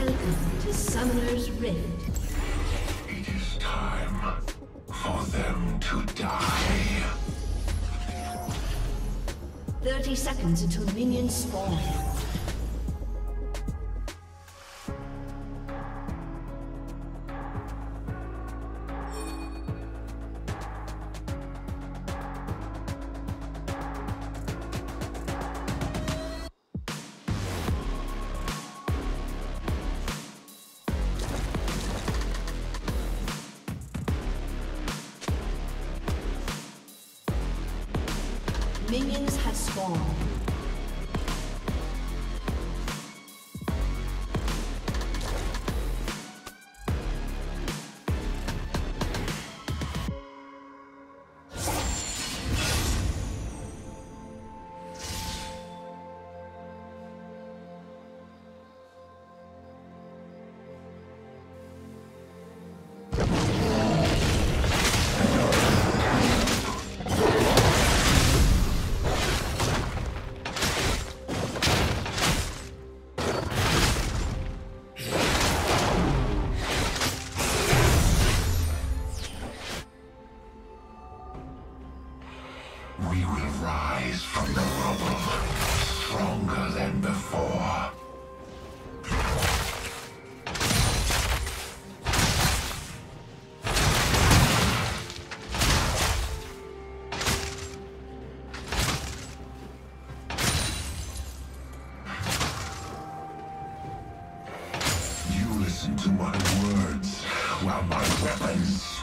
Welcome to Summoner's Rift. It is time for them to die. 30 seconds until minions spawn. listen to my words while my weapons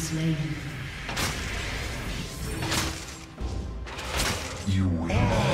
slain. You will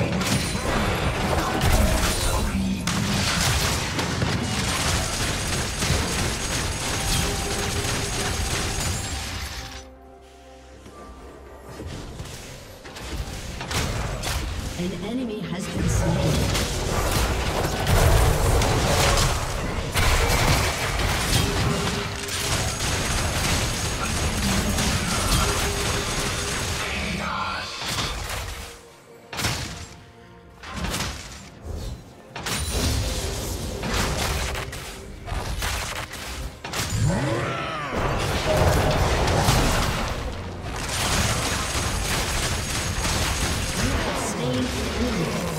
Hero.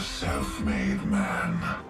Self-made man.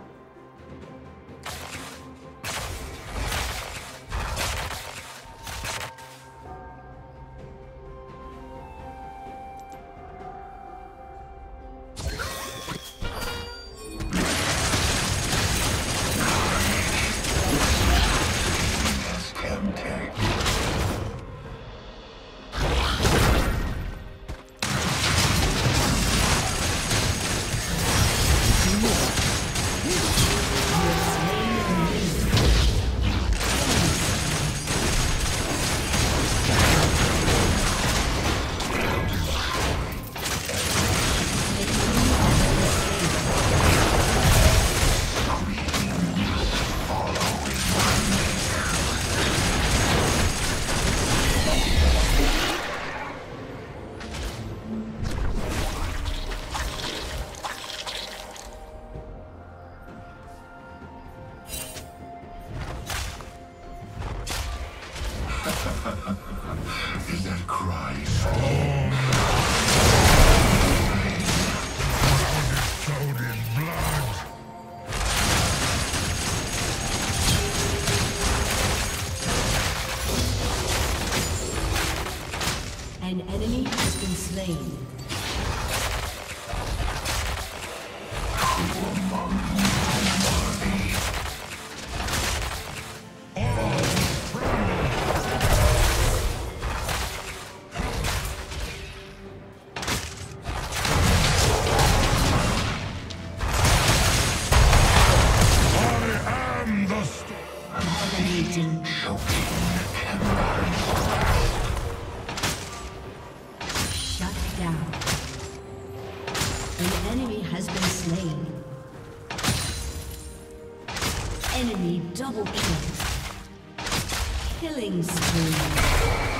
Killing spree.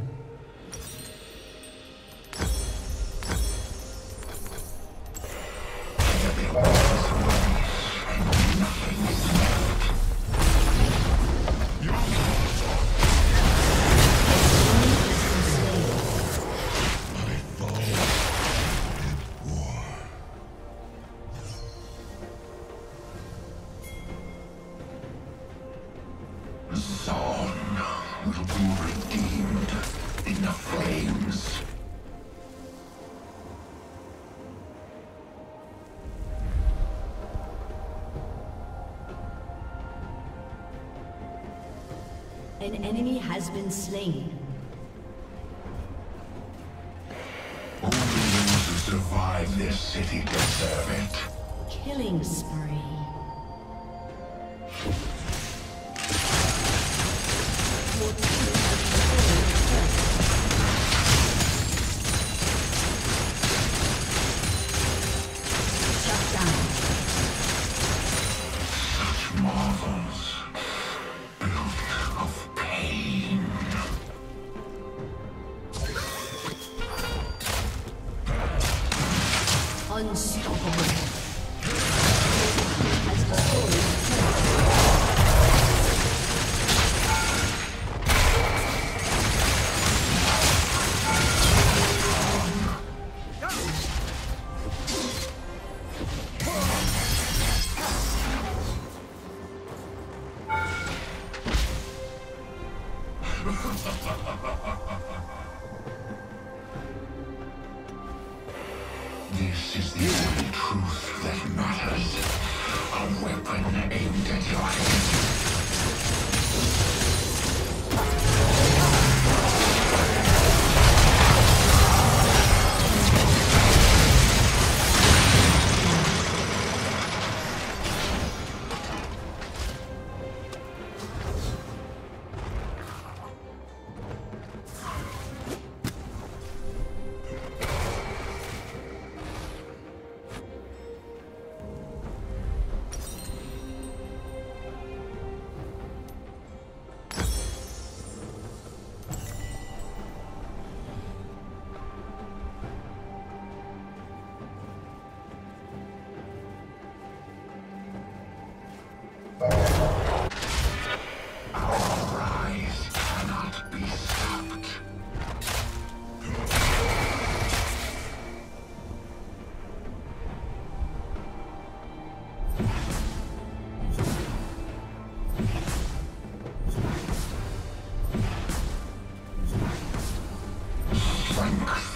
has been slain. Only those who survive this city deserve it. Killing spree. Thank you.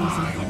reason for